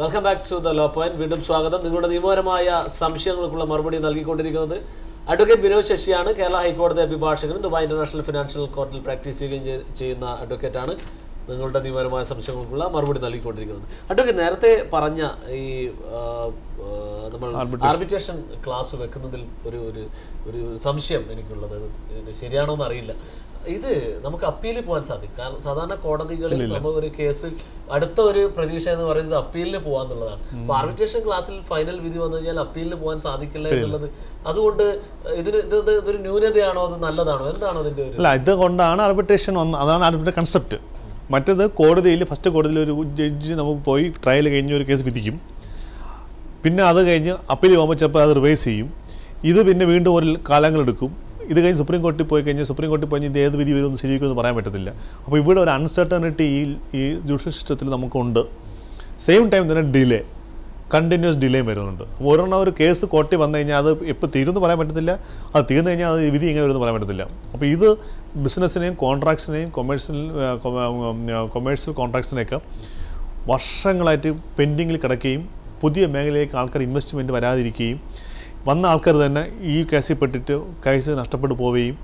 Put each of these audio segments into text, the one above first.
Welcome back to the law point വീണ്ടും സ്വാഗതം. നിങ്ങളുടെ നിയമപരമായ സംശയങ്ങൾക്കുള്ള മറുപടി നൽകിക്കൊണ്ടിരിക്കുന്നത് അഡ്വക്കേറ്റ് വിനോദ് ശശിയാണ്. കേരള ഹൈക്കോടതി അഭിഭാഷകനും ദുബായ് ഇന്റർനാഷണൽ ഫിനാൻഷ്യൽ കോർട്ടിൽ പ്രാക്ടീസ് ചെയ്യുകയും ചെയ്യുന്ന അഡ്വക്കേറ്റാണ് നിങ്ങളുടെ നിയമപരമായ സംശയങ്ങൾക്കുള്ള മറുപടി നൽകിക്കൊണ്ടിരിക്കുന്നത്. അഡ്വക്കേറ്റ് നേരത്തെ പറഞ്ഞ ഈ നമ്മൾ ആർബിട്രേഷൻ ക്ലാസ് വെക്കുന്നതിൽ ഒരു ഒരു ഒരു സംശയം എനിക്കുള്ളത്. ശരിയാണോ എന്ന് അറിയില്ല ഇത് നമുക്ക് അപ്പീൽ പോകാൻ സാധിക്കും. കാരണം സാധാരണ കോടതികളിൽ നമ്മൾ ഒരു കേസ് അടുത്ത ഒരു പ്രതീക്ഷ എന്ന് പറയുന്നത് അപ്പീലിന് പോകാന്നുള്ളതാണ് അപ്പൊ ആർബിട്രേഷൻ ക്ലാസ്സിൽ ഫൈനൽ വിധി വന്നു കഴിഞ്ഞാൽ അപ്പീലിന് പോകാൻ സാധിക്കില്ല എന്നുള്ളത് അതുകൊണ്ട് ഇതിന് ഇത് ഇത് ഇതൊരു ന്യൂനതയാണോ അത് നല്ലതാണോ? എന്താണോ അതിന്റെ ഒരു അല്ല ഇതുകൊണ്ടാണ് ആർബിട്രേഷൻ വന്ന് അതാണ് അതിന്റെ കൺസെപ്റ്റ് മറ്റേത് കോടതിയിൽ ഫസ്റ്റ് കോടതിയിൽ ഒരു ജഡ്ജ് നമുക്ക് പോയി ട്രയൽ കഴിഞ്ഞ് ഒരു കേസ് വിധിക്കും. പിന്നെ അത് കഴിഞ്ഞ് അപ്പീൽ പോകുമ്പോൾ ചിലപ്പോൾ അത് റിവൈസ് ചെയ്യും. ഇത് പിന്നെ വീണ്ടും ഒരു കാലങ്ങളെടുക്കും ഇത് കഴിഞ്ഞ് സുപ്രീം കോടതി പോയി കഴിഞ്ഞാൽ സുപ്രീം കോടതി പോയി ഇത് ഏത് വിധി വരുമെന്ന് ശരിക്കുമെന്ന് പറയാൻ പറ്റത്തില്ല. അപ്പോൾ ഇവിടെ ഒരു അൺസർട്ടനിറ്റി ഈ ഈ ജുഡീഷ്യൽ സിസ്റ്റത്തിൽ നമുക്കുണ്ട്. സെയിം ടൈം തന്നെ ഡിലേ കണ്ടിന്യൂസ് ഡിലേയും വരുന്നുണ്ട്. ഒരെണ്ണം ഒരു കേസ് കോർട്ടിൽ വന്നു കഴിഞ്ഞാൽ അത് എപ്പോൾ തീരുമെന്ന് പറയാൻ പറ്റത്തില്ല. അത് തീർന്നു കഴിഞ്ഞാൽ അത് വിധി എങ്ങനെ വരുമെന്ന് പറയാൻ പറ്റത്തില്ല. അപ്പോൾ ഇത് ബിസിനസ്സിനെയും കോൺട്രാക്ട്സിനെയും കൊമേഴ്സ്യൽ കൊമേഴ്സ്യൽ കോൺട്രാക്ട്സിനെയൊക്കെ വർഷങ്ങളായിട്ട് പെൻഡിങ്ങിൽ കിടക്കുകയും പുതിയ മേഖലയിലേക്ക് ആൾക്കാർ ഇൻവെസ്റ്റ്മെന്റ് വരാതിരിക്കുകയും വന്ന ആൾക്കാർ തന്നെ ഈ കേസിൽ പെട്ടിട്ട് കേസ് നഷ്ടപ്പെട്ടു പോവുകയും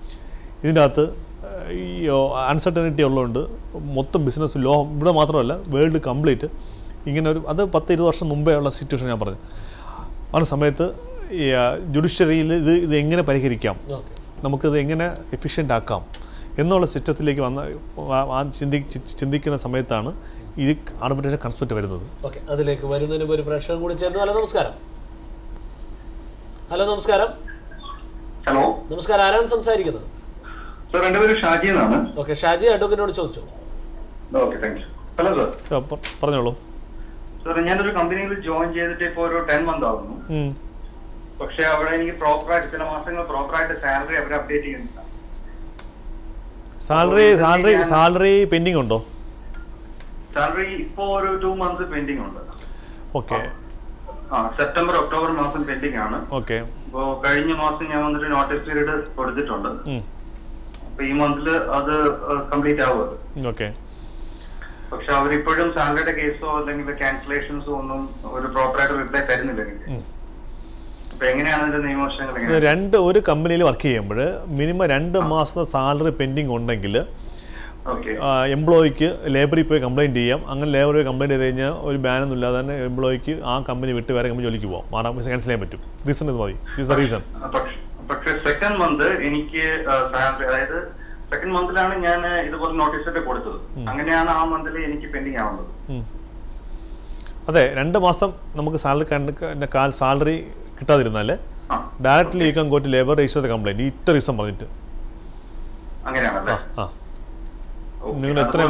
ഇതിന്റെ അകത്ത് ഈ അൺസർട്ടനിറ്റി ഉള്ളതുകൊണ്ട് മൊത്തം ബിസിനസ് ലോ ഇവിടെ മാത്രമല്ല വേൾഡ് കംപ്ലീറ്റ് ഇങ്ങനെ ഒരു അത് പത്ത് ഇരുപത് വർഷം മുമ്പേ ഉള്ള സിറ്റുവേഷൻ ഞാൻ പറഞ്ഞു. ആ സമയത്ത് ജുഡീഷ്യറിയിൽ ഇത് ഇത് എങ്ങനെ പരിഹരിക്കാം? നമുക്കിത് എങ്ങനെ എഫിഷ്യന്റ് ആക്കാം? എന്നുള്ള സിസ്റ്റത്തിലേക്ക് വന്ന ചിന്തി ചിന്തിക്കുന്ന സമയത്താണ് ഇത് ആർബിട്രേഷൻ കൺസെപ്റ്റ് വരുന്നത്. ഓക്കെ അതിലേക്ക് വരുന്നതിന് ഒരു പ്രശ്നം കൂടി ചേർന്ന് ഹലോ നമസ്കാരം. ഹലോ നമസ്കാരം. ഹലോ. നമസ്കാരം. ആരാണ് സംസാരിക്കുന്നത്? സാർ എന്റെ പേര് ഷാജി എന്നാണ്. ഓക്കെ ഷാജി അഡ്വക്കേറ്റിനോട് ചോദിച്ചു. Okay thank you. Hello sir. പറഞ്ഞോളൂ. സാർ ഞാനൊരു കമ്പനിയിൽ ജോയിൻ ചെയ്തിട്ട് ഇപ്പോൾ ഒരു ടെൻ മന്ത് ആവുന്നു. പക്ഷെ അവിടെ എനിക്ക് പ്രോപ്പറായിട്ട് ചില മാസങ്ങൾ പ്രോപ്പറായിട്ട് സാലറി അവർ അപ്ഡേറ്റ് ചെയ്യുന്നില്ല. സാലറി സാലറി സാലറി പെൻഡിങ് ഉണ്ടോ? സാലറി ഇപ്പോ ഒരു ടു മന്ത്സ് പെൻഡിങ് ഉണ്ട്. ഓക്കെ സെപ്റ്റംബർ ഒക്ടോബർ മാസം പെൻഡിങ് ആണ് ഓക്കെ. അപ്പോ കഴിഞ്ഞ മാസം ഞാൻ വന്നിട്ട് നോട്ടീസ് പീരീഡ് കൊടുത്തിട്ടുണ്ട്. അപ്പൊ ഈ മന്തിൽ അത് കംപ്ലീറ്റ് ആവുക ഓക്കെ. പക്ഷെ അവരിപ്പോഴും സാലറിയുടെ കേസോ അല്ലെങ്കിൽ ക്യാൻസലേഷൻസോ ഒന്നും ഒരു പ്രോപ്പറായിട്ട് റിപ്ലൈ തരുന്നില്ല എനിക്ക്. രണ്ട് ഒരു കമ്പനിയിൽ വർക്ക് ചെയ്യുമ്പോൾ മിനിമം രണ്ട് മാസത്തെ സാലറി പെൻഡിങ് ഉണ്ടെങ്കിൽ എംപ്ലോയിക്ക് ലേബറിൽ പോയി കംപ്ലയിന്റ് ചെയ്യാം. അങ്ങനെ ലേബറിൽ കംപ്ലയിന്റ് ചെയ്ത് കഴിഞ്ഞാൽ ഒരു ബാനൊന്നും ഇല്ലാതെ തന്നെ എംപ്ലോയിക്ക് ആ കമ്പനി വിട്ട് വേറെ കമ്പനി ജോലിക്ക് പോകാം മാറാൻ ക്യാൻസൽ ചെയ്യാൻ പറ്റും. റീസൺ ഇത് മതി. ഇസ് റീസൺ പക്ഷേ സെക്കൻഡ് മന്ത് എനിക്ക് സാലറി അതായത് സെക്കൻഡ് മന്തിലാണ് ഞാൻ ഇതുപോലെ നോട്ടീസ് ഒക്കെ കൊടുത്തത്. അങ്ങനെയാണ് ആ മന്തിൽ എനിക്ക് പെൻഡിങ് ആവുന്നത്. അതെ രണ്ട് മാസം നമുക്ക് സാലറി കണ്ട് കാൽ സാലറി കിട്ടാതിരുന്നാൽ ഡയറക്ട്ലി ഈ court go to labour register complaint ഇത്ര ദിവസം പറഞ്ഞിട്ട്. അങ്ങനെയാണല്ലേ? ആ. നിങ്ങൾ എത്ര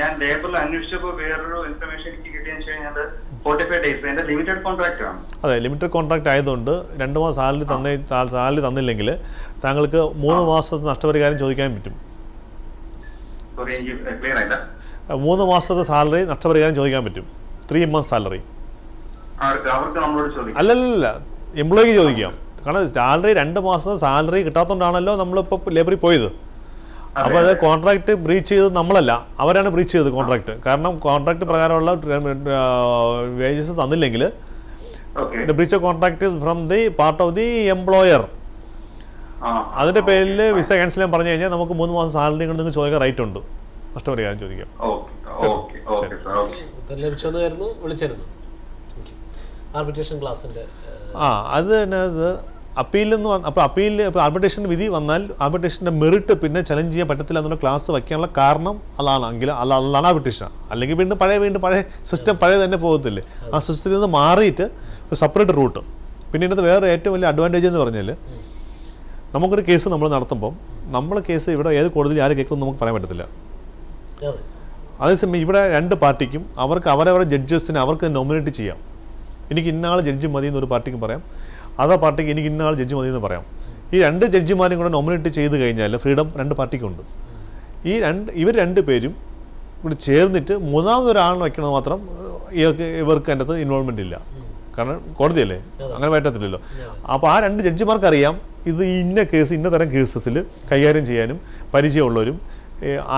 ഞാൻ ലേബറിൽ അന്വേഷിച്ചപ്പോൾ വേറൊരു ഇൻഫർമേഷൻ എനിക്ക് കിട്ടിയെന്ന് വെച്ച് കഴിഞ്ഞാൽ ഫോർട്ടി ഫൈവ് ഡേയ്സ് എന്റെ ലിമിറ്റഡ് കോൺട്രാക്ട് ആണ്. അതെ ലിമിറ്റഡ് കോൺട്രാക്ട് ആയതുകൊണ്ട് രണ്ട് മാസം സാലറി തന്നെ സാലറി തന്നില്ലെങ്കിൽ താങ്കൾക്ക് മൂന്ന് മാസത്തെ നഷ്ടപരിഹാരം ചോദിക്കാൻ പറ്റും. മൂന്ന് മാസത്തെ സാലറി നഷ്ടപരിഹാരം ചോദിക്കാൻ പറ്റും. ത്രീ മന്ത്സ് സാലറി അല്ലല്ല എംപ്ലോയിക്ക് ചോദിക്കാം. കാരണം സാലറി രണ്ട് മാസത്തെ സാലറി കിട്ടാത്തതുകൊണ്ടാണല്ലോ നമ്മളിപ്പോൾ ലേബറിൽ പോയത്. അപ്പോൾ അത് കോൺട്രാക്ട് ബ്രീച്ച് ചെയ്തത് നമ്മളല്ല. അവരാണ് ബ്രീച്ച് ചെയ്തത് കോൺട്രാക്ട് കാരണം കോൺട്രാക്ട് പ്രകാരമുള്ള വേജസ് തന്നില്ലെങ്കിൽ okay the breach of contract is from the part of the employer ആ അതിന്റെ പേരിൽ വിസ ക്യാൻസൽ ചെയ്യാൻ പറഞ്ഞു കഴിഞ്ഞാൽ നമുക്ക് മൂന്ന് മാസം സാലറി കൊണ്ട് നിങ്ങൾ ചോദിക്കാൻ റൈറ്റ് ഉണ്ട്. നഷ്ടപരിഹാരം ചോദിക്കാം. വിളിച്ചിരുന്നു. ആർബിട്രേഷൻ ക്ലാസിന്റെ ആ അത് തന്നെ അത് അപ്പീലിൽ നിന്ന് അപ്പോൾ അപ്പീലിൽ ഇപ്പോൾ ആർബിട്രേഷൻ വിധി വന്നാൽ ആർബിട്രേഷന്റെ മെറിറ്റ് പിന്നെ ചലഞ്ച് ചെയ്യാൻ പറ്റത്തില്ല എന്നുള്ള ക്ലാസ് വയ്ക്കാനുള്ള കാരണം അതാണ്. എങ്കിൽ അത് അതാണ് ആർബിട്രേഷൻ അല്ലെങ്കിൽ വീണ്ടും പഴയ വീണ്ടും പഴയ സിസ്റ്റം പഴയ തന്നെ പോകത്തില്ലേ? ആ സിസ്റ്റത്തിൽ നിന്ന് മാറിയിട്ട് ഒരു സെപ്പറേറ്റ് റൂട്ട് പിന്നെ ഇതിനകത്ത് വേറെ ഏറ്റവും വലിയ അഡ്വാന്റേജ് എന്ന് പറഞ്ഞാൽ നമുക്കൊരു കേസ് നമ്മൾ നടത്തുമ്പം നമ്മൾ കേസ് ഇവിടെ ഏത് കോടതിയിൽ ആര് കേൾക്കുമെന്ന് നമുക്ക് പറയാൻ പറ്റത്തില്ല. അതെ. അതേസമയം ഇവിടെ രണ്ട് പാർട്ടിക്കും അവർക്ക് അവരവരുടെ ജഡ്ജസിനെ അവർക്ക് നോമിനേറ്റ് ചെയ്യാം. എനിക്ക് ഇന്നാൾ ജഡ്ജ് മതി എന്നൊരു പാർട്ടിക്ക് പറയാം. അതേ പാർട്ടിക്ക് എനിക്ക് ഇന്നാൾ ജഡ്ജി മതി എന്ന് പറയാം. ഈ രണ്ട് ജഡ്ജിമാരെയും കൂടെ നോമിനേറ്റ് ചെയ്ത് കഴിഞ്ഞാൽ ഫ്രീഡം രണ്ട് പാർട്ടിക്കുണ്ട്. ഈ രണ്ട് ഇവർ രണ്ട് പേരും കൂടി ചേർന്നിട്ട് മൂന്നാമതൊരാളിനെ വയ്ക്കണമെന്ന് മാത്രം ഇവർക്ക് ഇവർക്ക് അതിന്റെ അകത്ത് ഇൻവോൾവ്മെന്റ് ഇല്ല. കാരണം കോടതിയല്ലേ അങ്ങനെ പറ്റത്തില്ലല്ലോ. അപ്പോൾ ആ രണ്ട് ജഡ്ജിമാർക്കറിയാം ഇത് ഇന്ന കേസ് ഇന്ന തരം കേസസിൽ കൈകാര്യം ചെയ്യാനും പരിചയമുള്ളവരും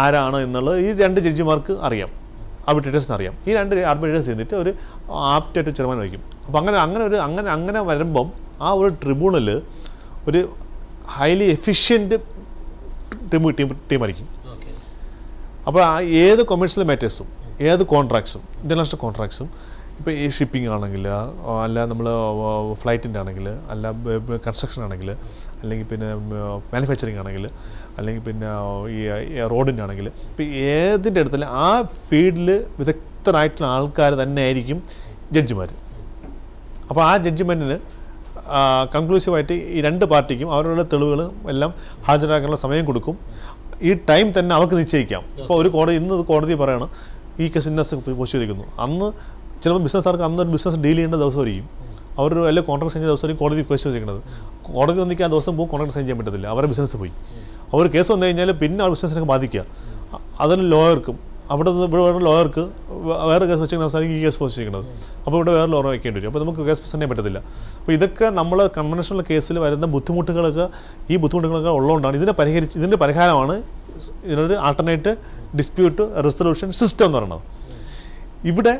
ആരാണ് എന്നുള്ളത് ഈ രണ്ട് ജഡ്ജിമാർക്ക് അറിയാം. ആർബിട്രേറ്റേഴ്സിന് അറിയാം. ഈ രണ്ട് ആർബിട്രേറ്റേഴ്സ് ചെയ്തിട്ട് ഒരു ആപ്റ്റായിട്ട് ചെയർമാൻ വയ്ക്കും. അപ്പോൾ അങ്ങനെ അങ്ങനെ ഒരു അങ്ങനെ അങ്ങനെ വരുമ്പം ആ ഒരു ട്രിബ്യൂണൽ ഒരു ഹൈലി എഫിഷ്യന്റ് ടീം ടീം ടീമായിരിക്കും അപ്പോൾ ആ ഏത് കൊമേഴ്ഷ്യൽ മാറ്റേഴ്സും ഏത് കോൺട്രാക്ട്സും ഇന്റർനാഷണൽ കോൺട്രാക്ട്സും ഇപ്പോൾ ഈ ഷിപ്പിംഗ് ആണെങ്കിൽ അല്ല നമ്മൾ ഫ്ലൈറ്റിന്റെ ആണെങ്കിൽ അല്ല കൺസ്ട്രക്ഷൻ ആണെങ്കിൽ അല്ലെങ്കിൽ പിന്നെ മാനുഫാക്ചറിങ് ആണെങ്കിൽ അല്ലെങ്കിൽ പിന്നെ ഈ റോഡിന്റെ ആണെങ്കിൽ ഇപ്പോൾ ഏതിന്റെ അടുത്തല്ല ആ ഫീൽഡിൽ വിദഗ്ധരായിട്ടുള്ള ആൾക്കാർ തന്നെ ആയിരിക്കും ജഡ്ജിമാർ അപ്പോൾ ആ ജഡ്ജിമെന്റിന് കൺക്ലൂസീവായിട്ട് ഈ രണ്ട് പാർട്ടിക്കും അവരുടെ തെളിവുകൾ എല്ലാം ഹാജരാക്കാനുള്ള സമയം കൊടുക്കും. ഈ ടൈം തന്നെ അവർക്ക് നിശ്ചയിക്കാം. ഇപ്പോൾ ഒരു കോടതി ഇന്ന് കോടതി പറയാണ് ഈ കേസ് ഇന്ന പോസ്റ്റ് ചെയ്തിരിക്കുന്നു അന്ന് ചിലപ്പോൾ ബിസിനസ്സുകാർക്ക് അന്ന് ഒരു ബിസിനസ് ഡീൽ ചെയ്യേണ്ട ദിവസമായിരിക്കും. അവർ അല്ലെങ്കിൽ കോൺട്രാക്ട് സൈൻ ചെയ്ത ദിവസമായിരിക്കും കോടതി പരിശോധിക്കുന്നത് കോടതി ഒന്നിക്കാൻ ആ ദിവസം പോകും കോൺട്രാക്ട് സൈൻ ചെയ്യാൻ പറ്റത്തില്ല. അവരുടെ ബിസിനസ് പോയി. അവർ കേസ് വന്നു കഴിഞ്ഞാൽ പിന്നെ ആ ബിസിനസ്സിനെ ബാധിക്കുക. അതൊരു അതിന് ലോയർക്കും അവിടെ നിന്ന് ഇവിടെ വേറെ ലോയർക്ക് വേറെ കേസ് വെച്ചിരിക്കുന്ന അവസാനം ഈ കേസ് വെച്ചിരിക്കുന്നത് അപ്പോൾ ഇവിടെ വേറെ ലോറ വയ്ക്കേണ്ടി വരും. അപ്പോൾ നമുക്ക് കേസ് പ്രസന്റ് ചെയ്യാൻ പറ്റത്തില്ല. അപ്പോൾ ഇതൊക്കെ നമ്മൾ കൺവെൻഷണൽ കേസിൽ വരുന്ന ബുദ്ധിമുട്ടുകളൊക്കെ ഈ ബുദ്ധിമുട്ടുകളൊക്കെ ഉള്ളതുകൊണ്ടാണ് ഇതിനെ പരിഹരിച്ച് ഇതിന്റെ പരിഹാരമാണ് ഇതിനൊരു ആൾട്ടർനേറ്റ് ഡിസ്പ്യൂട്ട് റെസൊല്യൂഷൻ സിസ്റ്റം എന്ന് പറയുന്നത്. ഇവിടെ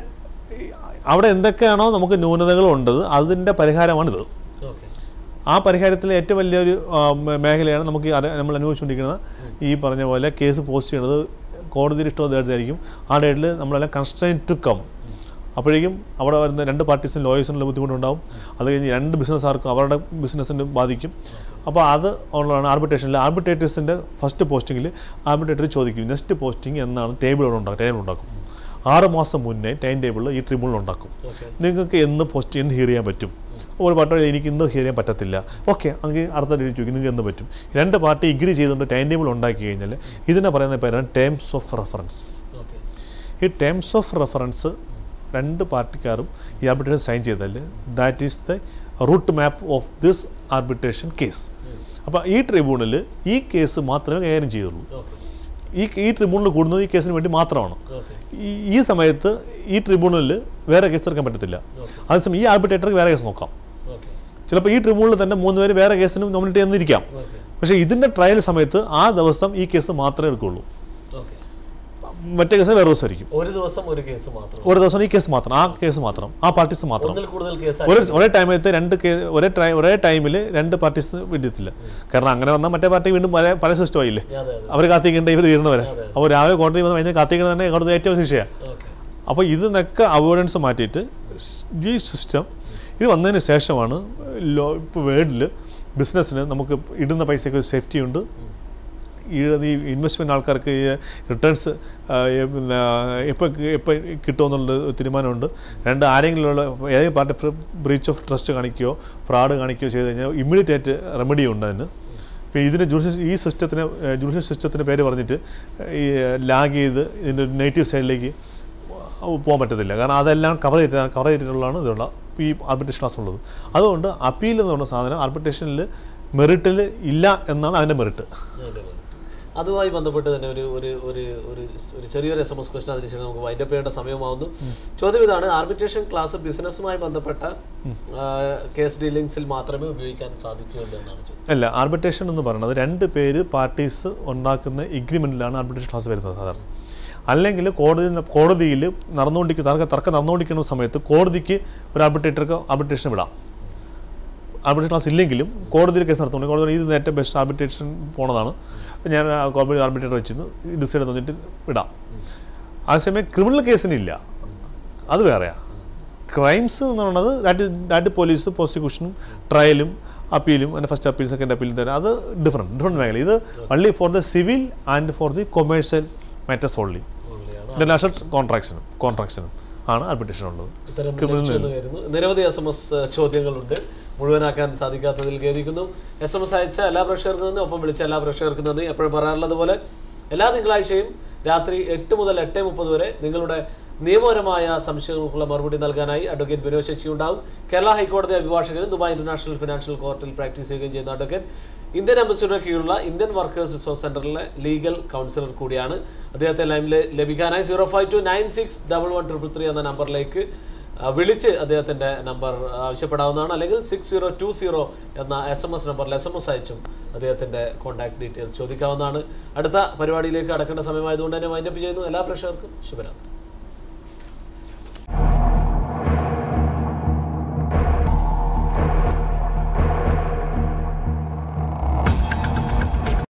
അവിടെ എന്തൊക്കെയാണോ നമുക്ക് ന്യൂനതകൾ ഉണ്ടത് അതിന്റെ പരിഹാരമാണിത്. ആ പരിഹാരത്തിലെ ഏറ്റവും വലിയൊരു മേഖലയാണ് നമുക്ക് നമ്മൾ അനുഭവിച്ചുകൊണ്ടിരിക്കുന്നത് ഈ പറഞ്ഞ പോലെ കേസ് പോസ്റ്റ് ചെയ്യുന്നത് കോടതിയിൽ ഇഷ്ടം ഡേറ്റായിരിക്കും ആ ഡേറ്റിൽ നമ്മളെല്ലാം കൺസ്ട്രെയിൻ ടു കം അപ്പോഴേക്കും അവിടെ വരുന്ന രണ്ട് പാർട്ടീസിനും ലോയേഴ്സിനുള്ള ബുദ്ധിമുട്ടുണ്ടാവും. അത് കഴിഞ്ഞ് രണ്ട് ബിസിനസ്സുകാർക്കും അവരുടെ ബിസിനസ്സിനും ബാധിക്കും. അപ്പോൾ അത് ഉള്ളതാണ് ആർബിട്രേഷനിൽ ആർബിട്രേറ്റേഴ്സിന്റെ ഫസ്റ്റ് പോസ്റ്റിങ്ങിൽ ആർബിട്രേറ്റർ ചോദിക്കും നെക്സ്റ്റ് പോസ്റ്റിംഗ് എന്നാണ് ടേബിൾ ഉണ്ടാക്കും ടേബിൾ ഉണ്ടാക്കും. ആറ് മാസം മുന്നേ ടൈം ടേബിളിൽ ഈ ട്രിബ്യൂണൽ ഉണ്ടാക്കും. നിങ്ങൾക്ക് എന്ന് പോസ്റ്റ് എന്ന് ഹിയർ ചെയ്യാൻ പറ്റും? ഒരു പാർട്ടി എനിക്ക് ഇന്ന് ചെയ്യാൻ പറ്റത്തില്ല. ഓക്കെ അങ്ങനെ അടുത്ത ഡേറ്റ് ചോദിക്കും നിങ്ങൾക്ക് എന്ന് പറ്റും? രണ്ട് പാർട്ടി ഇഗ്രി ചെയ്തുകൊണ്ട് ടൈം ടേബിൾ ഉണ്ടാക്കി കഴിഞ്ഞാൽ ഇതിനെ പറയുന്ന പേരാണ് ടേംസ് ഓഫ് റെഫറൻസ് ഈ ടേംസ് ഓഫ് റെഫറൻസ് രണ്ട് പാർട്ടിക്കാരും ഈ ആർബിട്രേഷൻ സൈൻ ചെയ്താൽ that is the route map of this arbitration case അപ്പോൾ ഈ ട്രിബ്യൂണൽ ഈ കേസ് മാത്രമേ കൈകാര്യം ചെയ്യുള്ളൂ. ഈ ഈ ട്രിബ്യൂണൽ കൂടുന്നത് ഈ കേസിന് വേണ്ടി മാത്രമാണ്. ഈ സമയത്ത് ഈ ട്രിബ്യൂണലിൽ വേറെ കേസ് എടുക്കാൻ പറ്റത്തില്ല. അതേസമയം ഈ ആർബിട്രേറ്റർക്ക് വേറെ കേസ് നോക്കാം. ചിലപ്പോൾ ഈ ട്രിബ്യൂണലിൽ തന്നെ മൂന്ന് പേര് വേറെ കേസിനും നോമിനേറ്റ് ചെയ്യുന്നിരിക്കാം പക്ഷേ ഇതിന്റെ ട്രയൽ സമയത്ത് ആ ദിവസം ഈ കേസ് മാത്രമേ എടുക്കുകയുള്ളൂ ഓക്കെ. മറ്റേ കേസ് വേറെ ദിവസമായിരിക്കും. ഒരു ദിവസം ഒരു കേസ് മാത്രം. ഒരു ദിവസം ഈ കേസ് മാത്രം ആ കേസ് മാത്രം ആ പാർട്ടീസ് മാത്രം. ഒരേ ഒരേ ടൈമത്ത് രണ്ട് കേസ് ഒരേ ഒരേ ടൈമിൽ രണ്ട് പാർട്ടീസ് വിടത്തില്ല കാരണം അങ്ങനെ വന്നാൽ മറ്റേ പാർട്ടി വീണ്ടും പല പല സിസ്റ്റം അതെ അതെ. അവർ കാത്തിക്കേണ്ട ഇവർ തീരണവരെ. അപ്പോൾ രാവിലെ കോടതി വന്ന് കഴിഞ്ഞാൽ കാത്തിക്കുന്നത് തന്നെ കോടതി ഏറ്റവും ശിക്ഷയാണ്. അപ്പോൾ ഇതിനൊക്കെ അവോയ്ഡൻസ് മാറ്റിയിട്ട് ഈ സിസ്റ്റം ഇത് വന്നതിന് ശേഷമാണ് ലോ ഇപ്പോൾ വേൾഡിൽ ബിസിനസ്സിന് നമുക്ക് ഇടുന്ന പൈസയ്ക്ക് ഒരു സേഫ്റ്റി ഉണ്ട്. ഈ ഇൻവെസ്റ്റ്മെന്റ് ആൾക്കാർക്ക് റിട്ടേൺസ് എപ്പോൾ എപ്പോൾ കിട്ടുമെന്നുള്ള തീരുമാനമുണ്ട്. രണ്ട് ആരെങ്കിലും ഉള്ള ഏതെങ്കിലും പാർട്ടി ബ്രീച്ച് ഓഫ് ട്രസ്റ്റ് കാണിക്കുകയോ ഫ്രോഡ് കാണിക്കുകയോ ചെയ്ത് കഴിഞ്ഞാൽ ഇമ്മീഡിയറ്റ് ആയിട്ട് റെമഡി ഉണ്ട് അതിന്. ഇപ്പോൾ ഇതിന് ജുഡീഷ്യൽ ഈ സിസ്റ്റത്തിന് ജുഡീഷ്യൽ സിസ്റ്റത്തിന്റെ പേര് പറഞ്ഞിട്ട് ഈ ലാഗ് ചെയ്ത് ഇതിന്റെ നെഗറ്റീവ് സൈഡിലേക്ക് പോകാൻ പറ്റത്തില്ല. കാരണം അതെല്ലാം കവർ ചെയ്തിട്ട് കവർ ചെയ്തിട്ടുള്ളതാണ് ഇതുള്ള ഈ ആർബിട്രേഷൻ ക്ലാസ് ഉള്ളത്. അതുകൊണ്ട് അപ്പീൽ എന്ന് പറഞ്ഞ സാധനം ആർബിട്രേഷനിൽ മെറിറ്റിൽ ഇല്ല എന്നാണ് അതിന്റെ മെറിറ്റ് അതുമായി ബന്ധപ്പെട്ട് തന്നെ ഒരു ഒരു ഒരു ഒരു ചെറിയൊരു എസ് എം എസ് ക്വസ്റ്റൻ അതിനുശേഷം നമുക്ക് വൈൻഡപ്പ് ചെയ്യേണ്ട സമയമാവുന്നു. ചോദ്യം ഇതാണ് ആർബിട്രേഷൻ ക്ലാസ് ബിസിനസ്സുമായി ബന്ധപ്പെട്ട കേസ് ഡീലിങ്സിൽ മാത്രമേ ഉപയോഗിക്കാൻ സാധിക്കൂ എന്നാണ് ചോദ്യം. അല്ല ആർബിട്രേഷൻ എന്ന് പറയുന്നത് രണ്ട് പേര് പാർട്ടീസ് ഉണ്ടാക്കുന്ന എഗ്രിമെന്റിലാണ് ആർബിട്രേഷൻ ക്ലാസ് വരുന്നത് സാധാരണ. അല്ലെങ്കിൽ കോടതി കോടതിയിൽ നടന്നുകൊണ്ടിരിക്കുന്ന തർക്ക തർക്കം നടന്നുകൊണ്ടിരിക്കുന്ന സമയത്ത് കോടതിക്ക് ഒരു ആർബിട്രേറ്റർക്ക് ആർബിട്രേഷൻ വിടാം. ആർബിട്രേഷൻ ക്ലാസ് ഇല്ലെങ്കിലും കോടതിയിൽ കേസ് നടത്തുന്നുണ്ട്. കോടതി ഇത് നേരത്തെ ബെസ്റ്റ് ആർബിട്രേഷൻ പോണതാണ്. ഞാൻ കോടതി ആർബിട്രേറ്റർ വെച്ചിരുന്നു. ഡിസൈഡ് തന്നിട്ട് വിടാം. അതേസമയം ക്രിമിനൽ കേസിനില്ല അത് വേറെയാണ് ക്രൈംസ് എന്ന് പറയുന്നത് ദാറ്റ് ദാറ്റ് പോലീസ് പ്രോസിക്യൂഷനും ട്രയലും അപ്പീലും അതിന്റെ ഫസ്റ്റ് അപ്പീൽ സെക്കൻഡ് അപ്പീലും തരാം. അത് ഡിഫറെന്റ് ഡിഫറെന്റ് മേഖല. ഇത് only for the civil and for the commercial matters only international കോൺട്രാക്ട്സിനും കോൺട്രാക്ട്സിനും ആണ് ആർബിട്രേഷൻ ഉള്ളത്. നിരവധി എസ് എം എസ് ചോദ്യങ്ങളുണ്ട്. മുഴുവനാക്കാൻ സാധിക്കാത്തതിൽ ഖേദിക്കുന്നു. എസ് എം എസ് അയച്ച എല്ലാ പ്രേക്ഷകർക്കും നന്ദി. ഒപ്പം വിളിച്ച എല്ലാ പ്രേക്ഷകർക്കും നന്ദി. എപ്പോഴും പറയാറുള്ളത് പോലെ എല്ലാ തിങ്കളാഴ്ചയും രാത്രി എട്ട് മുതൽ എട്ട് മുപ്പത് വരെ നിങ്ങളുടെ നിയമപരമായ സംശയങ്ങൾക്കുള്ള മറുപടി നൽകാനായി അഡ്വക്കേറ്റ് വിനോദ് ശശി ഉണ്ടാവും കേരള ഹൈക്കോടതി അഭിഭാഷകനും ദുബായ് ഇന്റർനാഷണൽ ഫിനാൻഷ്യൽ കോർട്ടിൽ പ്രാക്ടീസ് ചെയ്യുകയും ചെയ്യുന്ന അഡ്വക്കേറ്റ് ഇന്ത്യൻ എംബസിയുടെ കീഴിലുള്ള ഇന്ത്യൻ വർക്കേഴ്സ് റിസോഴ്സ് സെന്ററിലെ ലീഗൽ കൗൺസിലർ കൂടിയാണ്. അദ്ദേഹത്തെ ലൈനിൽ ലഭിക്കാനായി zero five two nine six double one triple three എന്ന നമ്പറിലേക്ക് വിളിച്ച് അദ്ദേഹത്തിന്റെ നമ്പർ ആവശ്യപ്പെടാവുന്നതാണ്. അല്ലെങ്കിൽ സിക്സ് സീറോ ടു സീറോ എന്ന എസ് എം എസ് നമ്പറിൽ എസ് എം എസ് അയച്ചും അദ്ദേഹത്തിന്റെ കോൺടാക്ട് ഡീറ്റെയിൽസ് ചോദിക്കാവുന്നതാണ്. അടുത്ത പരിപാടിയിലേക്ക് അടക്കേണ്ട സമയമായതുകൊണ്ട് തന്നെ വൈൻഡപ്പ് ചെയ്യുന്നു. എല്ലാ പ്രേക്ഷകർക്കും ശുഭരാത്രി.